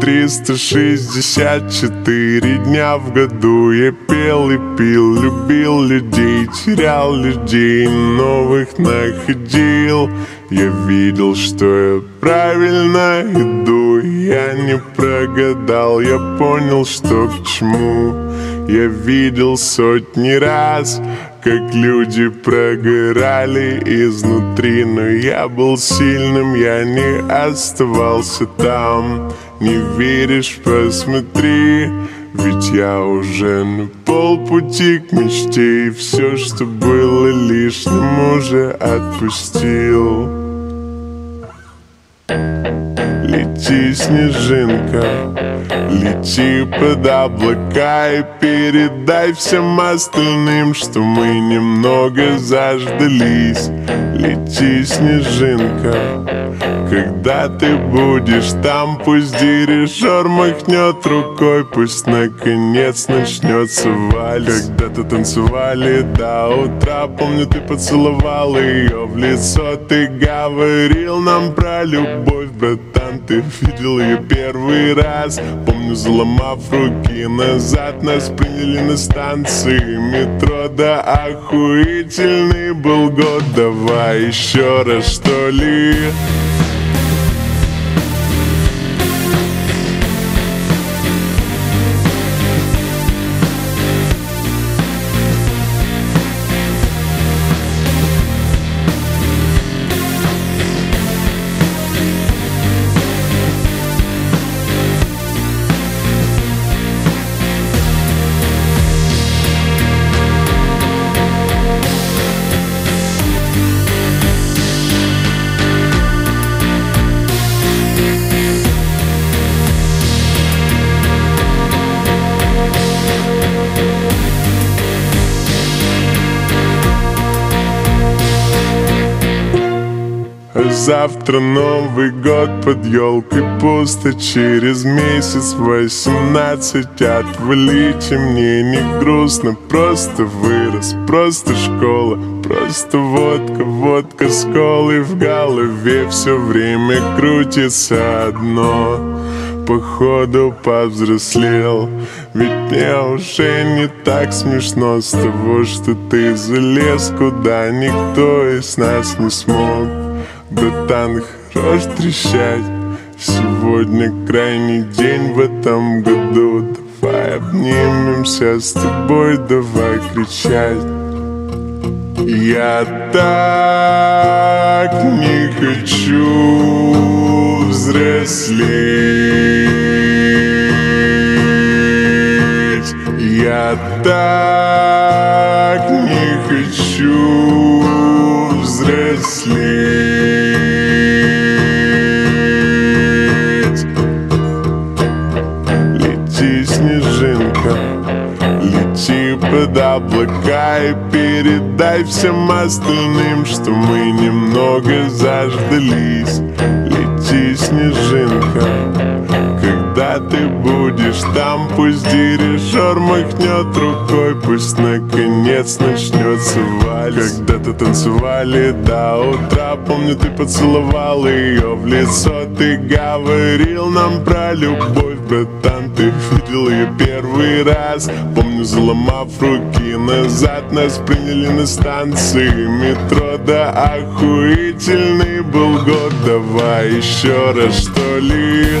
364 дня в году. Я пел и пил, любил людей Терял людей, новых находил. Я видел, что я правильно иду Я не прогадал, я понял, что к чему. Я видел сотни раз как люди прогорали изнутри Но я был сильным, я не оставался там Не веришь, посмотри Ведь я уже на полпути к мечте И все, что было лишним, уже отпустил Лети, снежинка, Лети под облака и передай всем остальным, что мы немного заждались. Лети, снежинка, когда ты будешь там, пусть дирижер махнет рукой, пусть наконец начнется вальс. Когда-то танцевали до утра, помню, ты поцеловал ее в лицо, ты говорил нам про любовь, братан, ты видел ее первый раз. Помню, заломав руки назад Нас приняли на станции метро Да охуительный был год Давай еще раз, что ли Завтра Новый год под елкой пусто. Через месяц восемнадцать. Отвалите мне не грустно. Просто вырос, просто школа Просто водка, водка с колой В голове. Все время крутится одно. Походу повзрослел. Ведь мне уже не так смешно С того, что ты залез Куда никто из нас не смог Братан, хорош трещать Сегодня крайний день в этом году. Давай обнимемся с тобой, давай кричать. Я так не хочу взрослеть. Я так не хочу взрослеть под облака И передай всем остальным, что мы немного заждались. Лети, снежинка, когда ты будешь там Пусть дирижер махнет рукой, пусть наконец начнется вальс. Когда-то танцевали до утра, помню, ты поцеловал ее в лицо. Ты говорил нам про любовь, братан, ты видел ее первый раз. Помню, заломав руки назад, нас приняли на станции метро. Да охуительный был год, давай еще раз, что ли